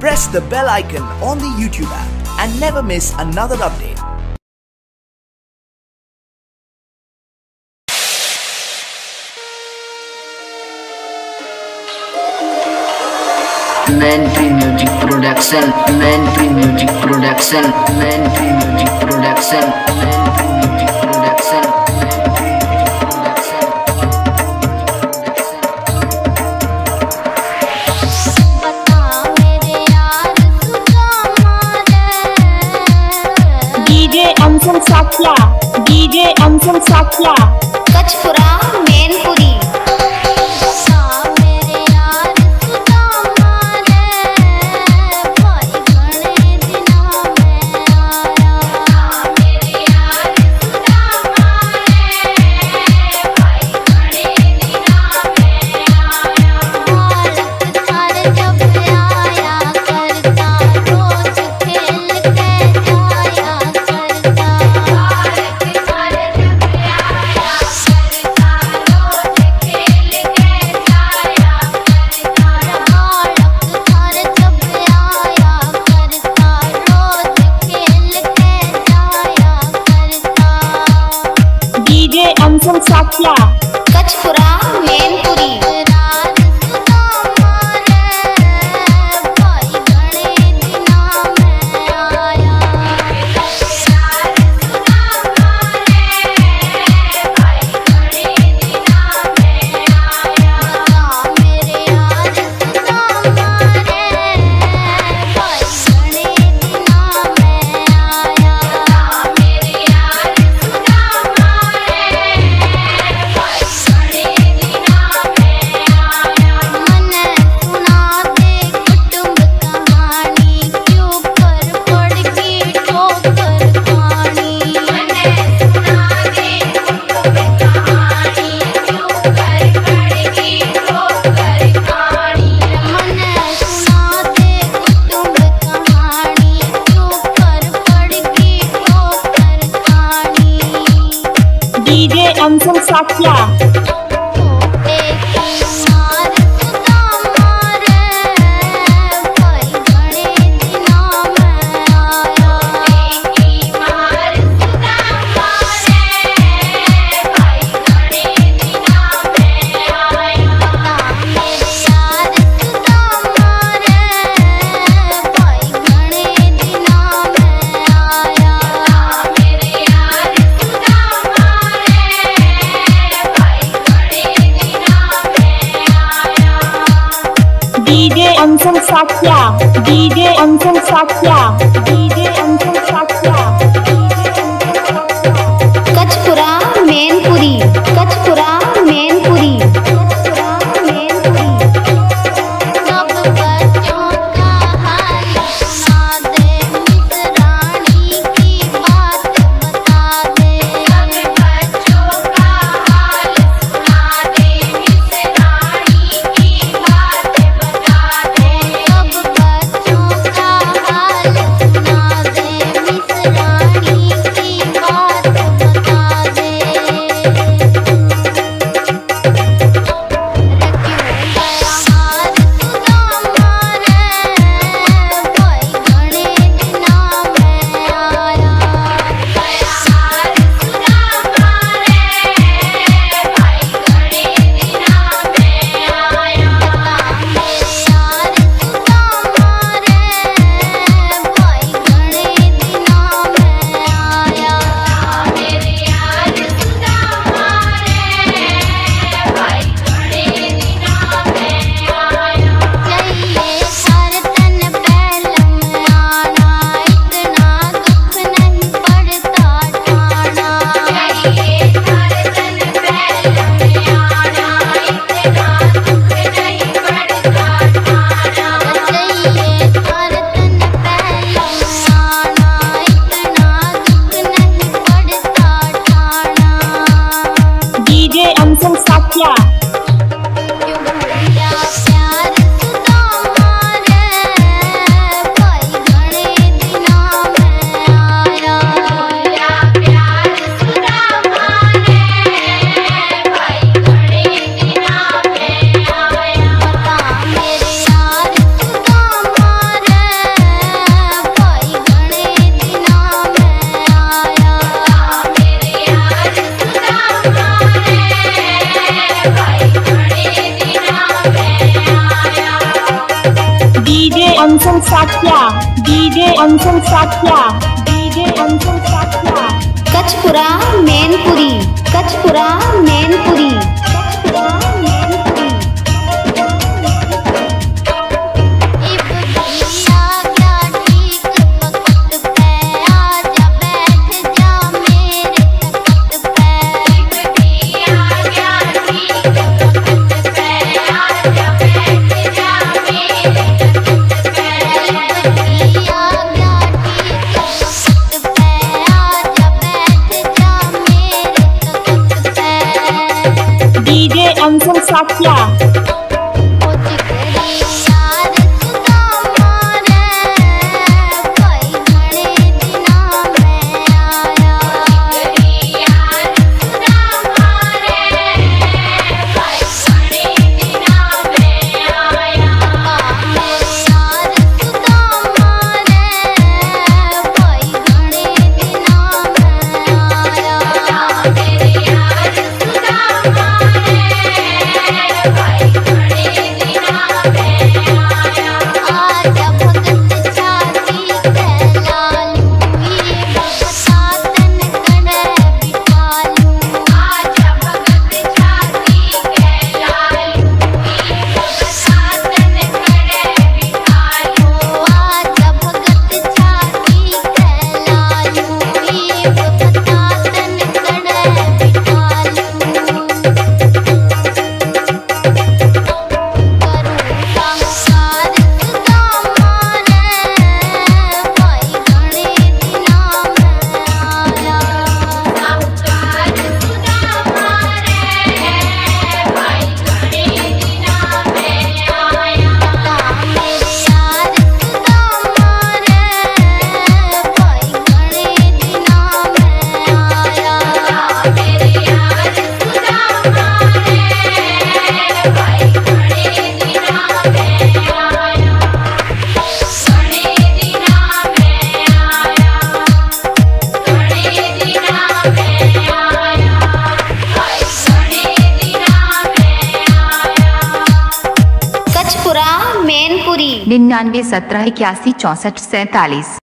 press the bell icon on the YouTube app and never miss another update. Man Tree Music Production. Man Tree Music Production. Man Tree Music Production. Sakiya Kachpura Fuck yeah. Ansham Sakhya DJ Ansham Sakhya DJ Ansham Anshul Sathiya DJ Anshul Sathiya DJ Anshul Sathiya Kachpura Mainpuri Kachpura Mainpuri. 八下 निन्यानवे सत्रह इक्यासी चौसठ सैतालीस।